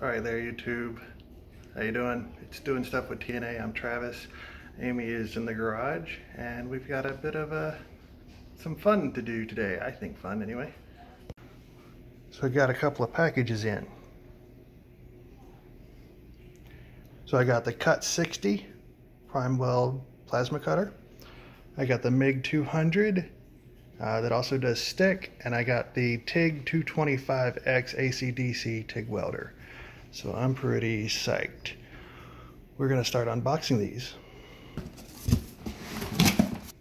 All right there, YouTube. How you doing? It's Doing Stuff with TNA. I'm Travis. Amy is in the garage, and we've got a bit of a some fun to do today. I think fun, anyway. So I got a couple of packages in. So I got the Cut 60 Primeweld plasma cutter. I got the MiG 200 uh, that also does stick, and I got the TIG 225X ACDC TIG welder. So I'm pretty psyched. We're gonna start unboxing these.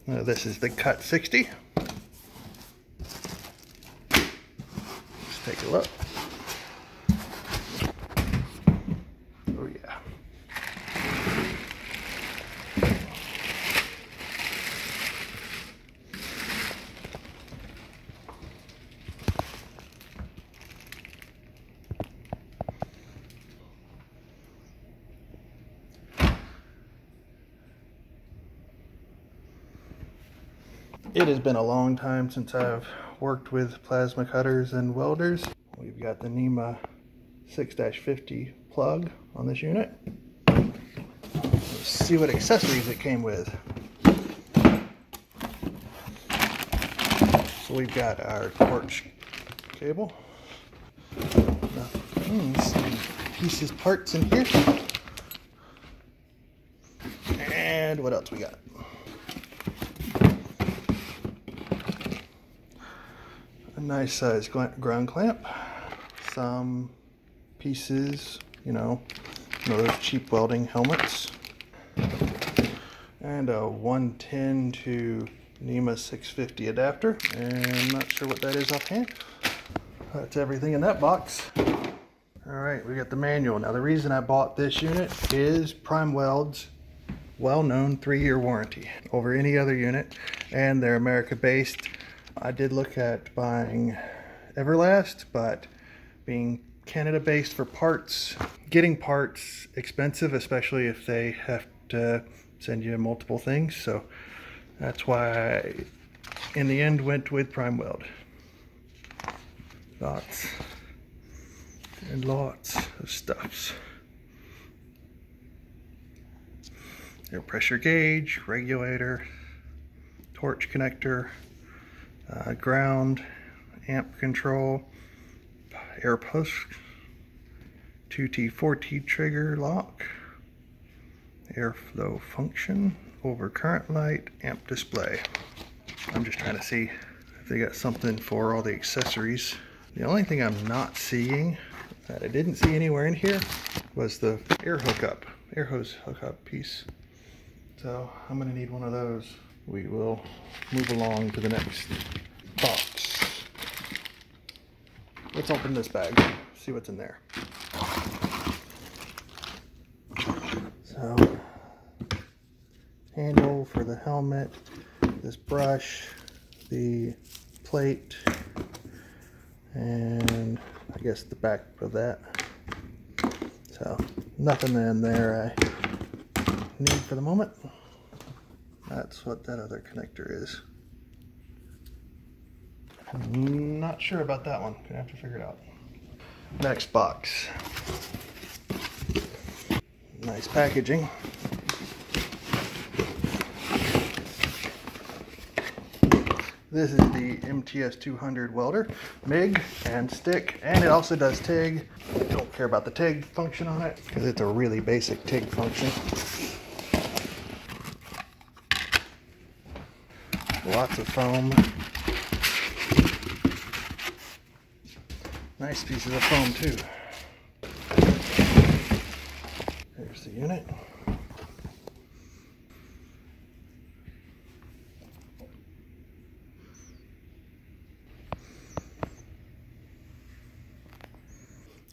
Now this is the Cut 60. Let's take a look. Oh yeah. It has been a long time since I've worked with plasma cutters and welders. We've got the NEMA 6-50 plug on this unit. Let's see what accessories it came with. So we've got our torch cable. Hmm, some pieces, parts in here. And what else we got? Nice size ground clamp, some pieces, you know, those cheap welding helmets, and a 110 to NEMA 650 adapter, and I'm not sure what that is offhand. That's everything in that box. All right, we got the manual. Now the reason I bought this unit is Primeweld's well-known three-year warranty over any other unit, and they're America-based I did look at buying Everlast, but being Canada based for parts, getting parts expensive, especially if they have to send you multiple things. So that's why I, in the end, went with Primeweld. Lots and lots of stuffs. Air pressure gauge, regulator, torch connector, uh, ground, amp control, air push, 2T, 4T trigger lock, airflow function, over current light, amp display. I'm just trying to see if they got something for all the accessories. The only thing I'm not seeing that I didn't see anywhere in here was the air hookup, air hose hookup piece. So I'm gonna need one of those we will move along to the next box. Let's open this bag, see what's in there. So, handle for the helmet, this brush, the plate, and I guess the back of that. So, nothing in there I need for the moment. That's what that other connector is. I'm not sure about that one. Gonna have to figure it out. Next box. Nice packaging. This is the MTS 200 welder, MIG and stick, and it also does TIG. Don't care about the TIG function on it because it's a really basic TIG function. Lots of foam. Nice pieces of foam too. There's the unit.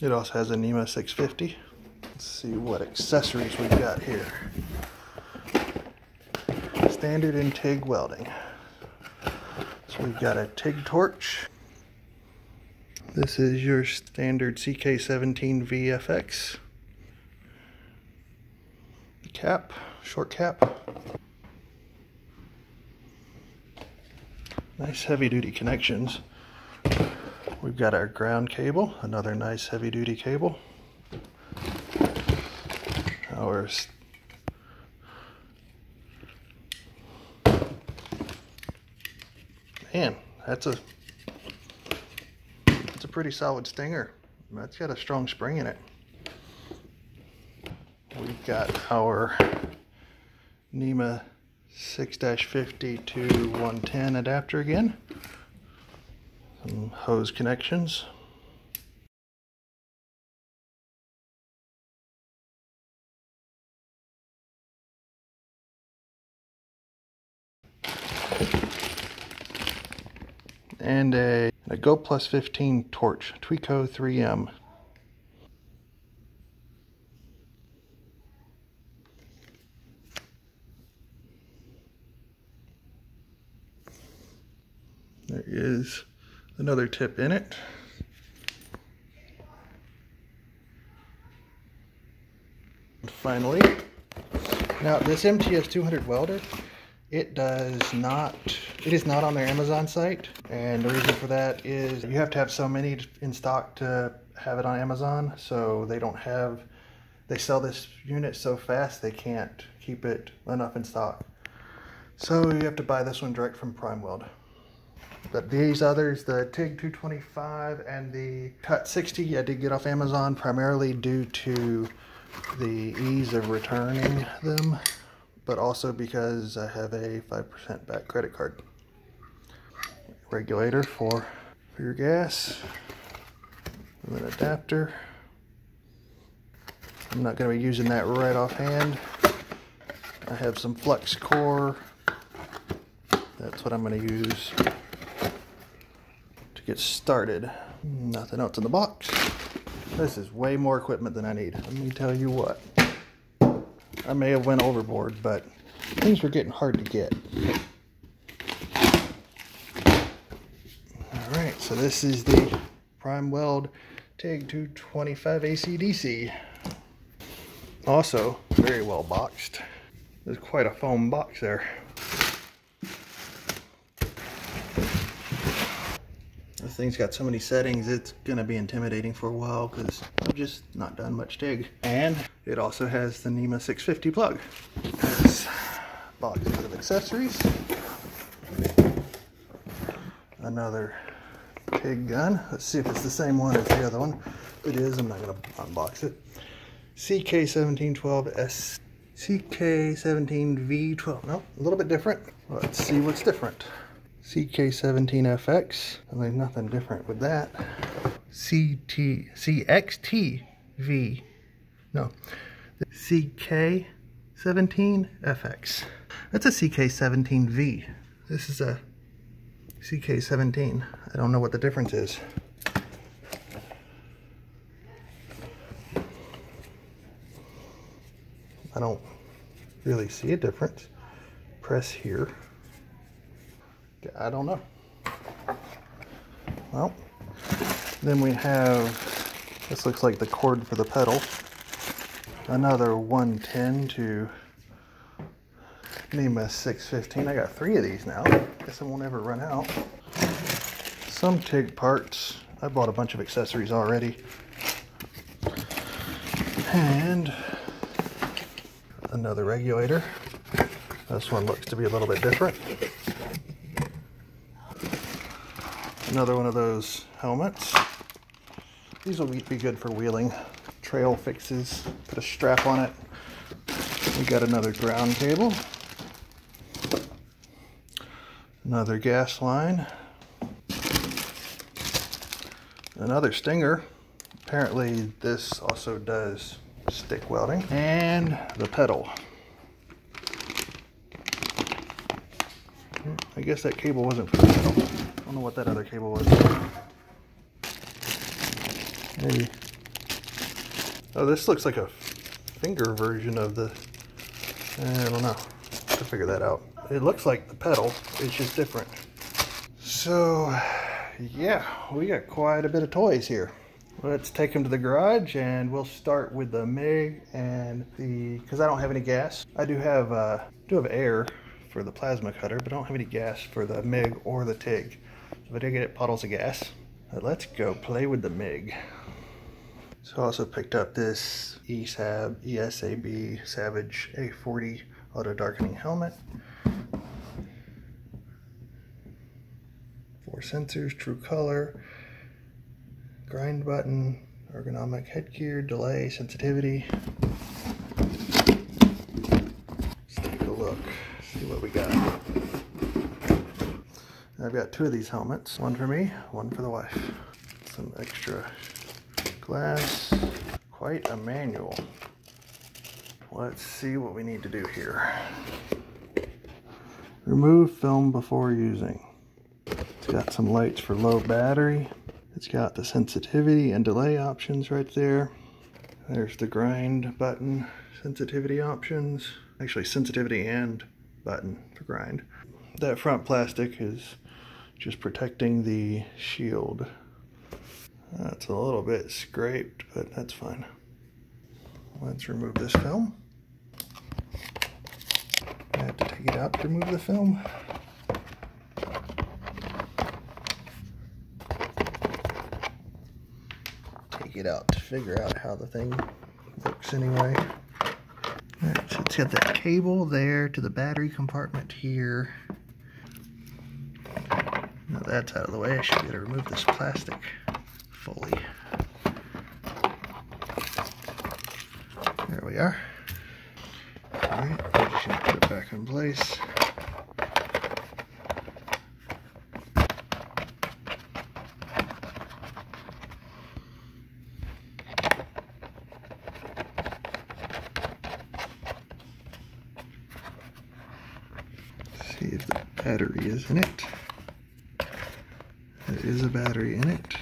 It also has a NEMA 650. Let's see what accessories we've got here. Standard in TIG welding. We've got a TIG torch. This is your standard CK17 VFX. Cap, short cap. Nice heavy duty connections. We've got our ground cable, another nice heavy duty cable. our man that's a that's a pretty solid stinger. That's got a strong spring in it. We've got our NEMA 6-50 to 110 adapter again. Some hose connections and a, a Go Plus 15 torch, Tweco 3M. There is another tip in it. And Finally, now this MTS 200 welder it does not, it is not on their Amazon site. And the reason for that is you have to have so many in stock to have it on Amazon. So they don't have, they sell this unit so fast they can't keep it enough in stock. So you have to buy this one direct from PrimeWeld. But these others, the TIG 225 and the Cut 60, I did get off Amazon primarily due to the ease of returning them but also because I have a 5% back credit card. Regulator for, for your gas, and an adapter. I'm not going to be using that right offhand. I have some flux core. That's what I'm going to use to get started. Nothing else in the box. This is way more equipment than I need. Let me tell you what. I may have went overboard, but things were getting hard to get. All right, so this is the Primeweld TIG 225 ACDC. Also, very well boxed. There's quite a foam box there. This thing's got so many settings, it's gonna be intimidating for a while because I've just not done much TIG. And it also has the NEMA 650 plug. This box of accessories. Another TIG gun. Let's see if it's the same one as the other one. If it is, I'm not gonna unbox it. CK1712S CK17V12. No, a little bit different. Let's see what's different. CK17FX. There's nothing different with that. CT CXTV no, the CK17FX. That's a CK17V. This is a CK17. I don't know what the difference is. I don't really see a difference. Press here. I don't know. Well, then we have, this looks like the cord for the pedal another 110 to NEMA 615. I got three of these now. Guess I won't ever run out. Some TIG parts. I bought a bunch of accessories already. And another regulator. This one looks to be a little bit different. Another one of those helmets. These will be good for wheeling trail fixes. Put a strap on it. We got another ground cable. Another gas line. Another stinger. Apparently this also does stick welding. And the pedal. I guess that cable wasn't for the pedal. Don't know what that other cable was. Maybe Oh, this looks like a finger version of the, I don't know, to figure that out. It looks like the pedal, it's just different. So, yeah, we got quite a bit of toys here. Let's take them to the garage and we'll start with the MIG and the, because I don't have any gas. I do have, uh, do have air for the plasma cutter, but I don't have any gas for the MIG or the TIG. Do get puddles of gas, let's go play with the MIG. So I also picked up this ESAB, ESAB Savage A40 auto darkening helmet. Four sensors, true color, grind button, ergonomic headgear, delay, sensitivity. Let's take a look, see what we got. I've got two of these helmets, one for me, one for the wife. Some extra glass, quite a manual. Let's see what we need to do here. Remove film before using. It's got some lights for low battery. It's got the sensitivity and delay options right there. There's the grind button sensitivity options. Actually sensitivity and button for grind. That front plastic is just protecting the shield. That's a little bit scraped, but that's fine. Let's remove this film. I have to take it out to remove the film. Take it out to figure out how the thing works anyway. Alright, so it's got that cable there to the battery compartment here. That's out of the way, I should be able to remove this plastic fully. There we are. Alright, gonna put it back in place. See if the battery is in it. There is a battery in it.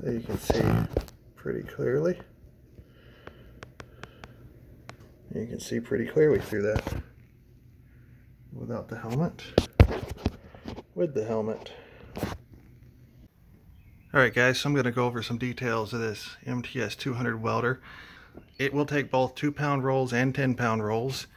There you can see pretty clearly. You can see pretty clearly through that without the helmet. With the helmet. Alright guys, so I'm going to go over some details of this MTS 200 welder. It will take both 2 pound rolls and 10 pound rolls.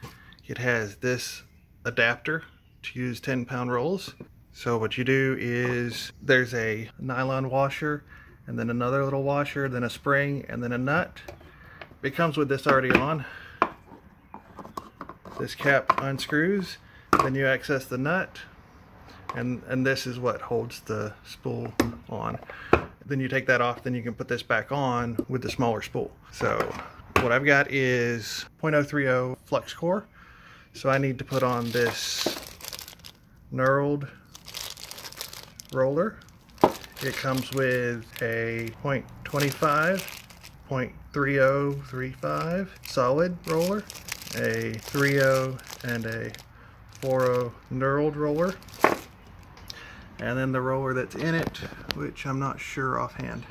It has this adapter to use 10 pound rolls. So what you do is there's a nylon washer and then another little washer, then a spring, and then a nut. It comes with this already on. This cap unscrews, then you access the nut, and, and this is what holds the spool on. Then you take that off, then you can put this back on with the smaller spool. So what I've got is 0.030 flux core. So I need to put on this knurled roller. It comes with a 0.25, 0.3035 solid roller, a 3.0 and a 4.0 knurled roller, and then the roller that's in it, which I'm not sure offhand.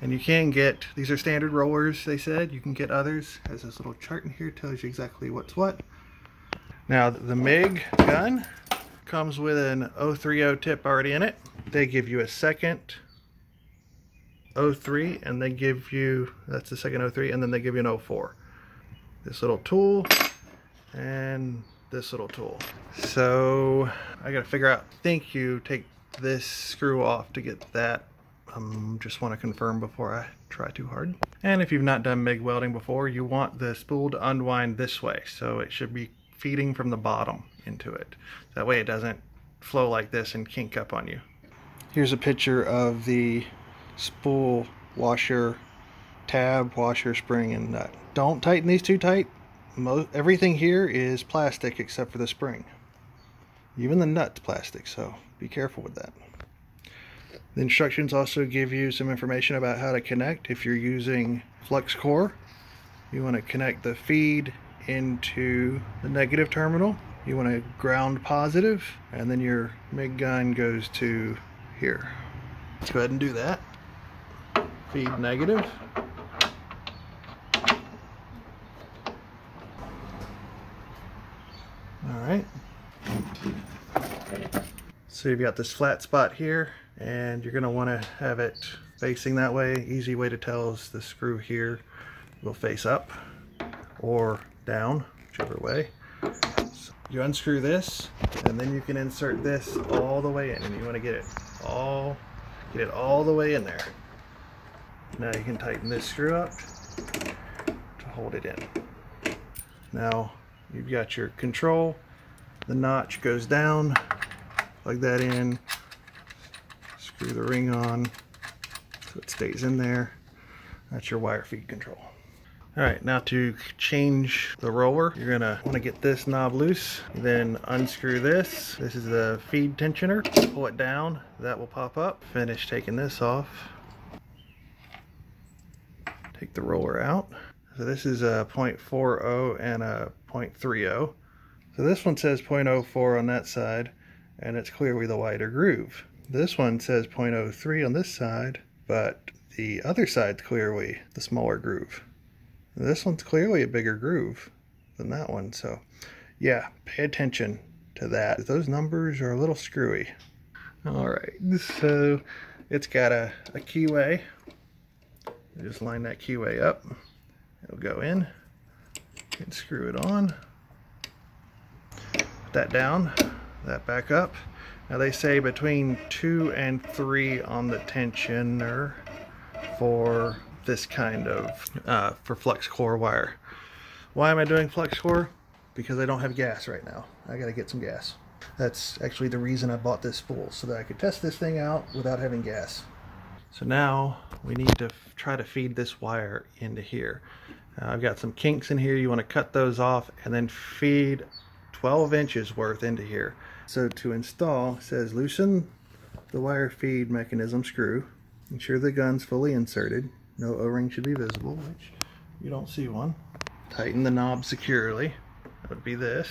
And you can get, these are standard rollers, they said. You can get others. Has this little chart in here, tells you exactly what's what. Now, the MIG gun comes with an 030 tip already in it. They give you a second 03 and they give you, that's the second 03, and then they give you an 04. This little tool and this little tool. So I gotta figure out, think you take this screw off to get that. Um, just want to confirm before I try too hard. And if you've not done MIG welding before, you want the spool to unwind this way. So it should be feeding from the bottom into it. That way it doesn't flow like this and kink up on you. Here's a picture of the spool washer tab, washer, spring, and nut. Don't tighten these too tight. Most, everything here is plastic except for the spring. Even the nut's plastic, so be careful with that. The instructions also give you some information about how to connect. If you're using flux core, you want to connect the feed into the negative terminal. You want to ground positive, and then your MIG gun goes to here. Let's go ahead and do that. Feed negative. All right. So you've got this flat spot here, and you're going to want to have it facing that way. Easy way to tell is the screw here will face up or down, whichever way. So you unscrew this, and then you can insert this all the way in, and you want to get it all, get it all the way in there. Now you can tighten this screw up to hold it in. Now you've got your control. The notch goes down, plug that in, screw the ring on so it stays in there. That's your wire feed control. All right, now to change the roller, you're gonna wanna get this knob loose, then unscrew this. This is the feed tensioner. Pull it down, that will pop up. Finish taking this off. Take the roller out. So this is a 0.40 and a 0.30. So this one says 0.04 on that side, and it's clearly the wider groove. This one says 0.03 on this side, but the other side's clearly the smaller groove. This one's clearly a bigger groove than that one. So yeah, pay attention to that. Those numbers are a little screwy. All right, so it's got a, a keyway. Just line that keyway up. It'll go in and screw it on. Put that down, that back up. Now they say between two and three on the tensioner for this kind of uh, for flux core wire. Why am I doing flux core? Because I don't have gas right now. I gotta get some gas. That's actually the reason I bought this spool, so that I could test this thing out without having gas. So now we need to try to feed this wire into here. Uh, I've got some kinks in here. You want to cut those off and then feed 12 inches worth into here. So to install, says loosen the wire feed mechanism screw. Ensure the gun's fully inserted. No O-ring should be visible, which you don't see one. Tighten the knob securely. That would be this.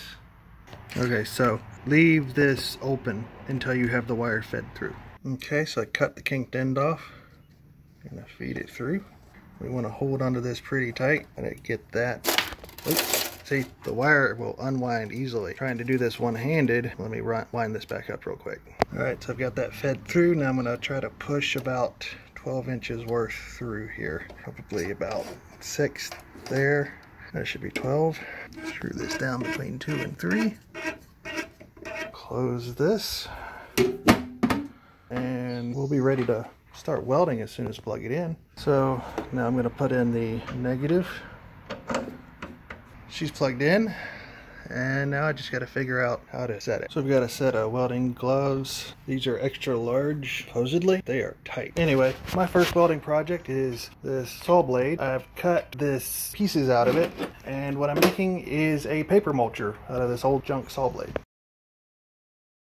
Okay, so leave this open until you have the wire fed through. Okay, so I cut the kinked end off. and I'm gonna feed it through. We want to hold onto this pretty tight and get that. Oops, see, the wire will unwind easily. Trying to do this one-handed. Let me wind this back up real quick. All right, so I've got that fed through. Now I'm gonna try to push about 12 inches worth through here. Probably about six there. That should be 12. Screw this down between two and three. Close this. And we'll be ready to start welding as soon as plug it in. So now I'm going to put in the negative. She's plugged in and now I just got to figure out how to set it. So I've got a set of welding gloves. These are extra large, supposedly. They are tight. Anyway, my first welding project is this saw blade. I've cut this pieces out of it, and what I'm making is a paper mulcher out of this old junk saw blade.